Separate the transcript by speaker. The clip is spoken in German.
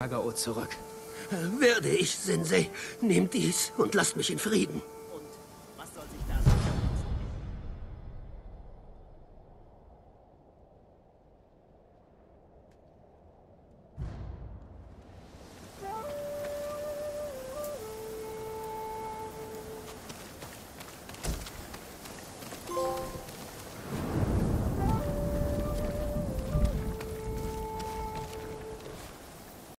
Speaker 1: Agao zurück.
Speaker 2: Äh, werde ich, Sensei. Nehmt dies und lasst mich in Frieden.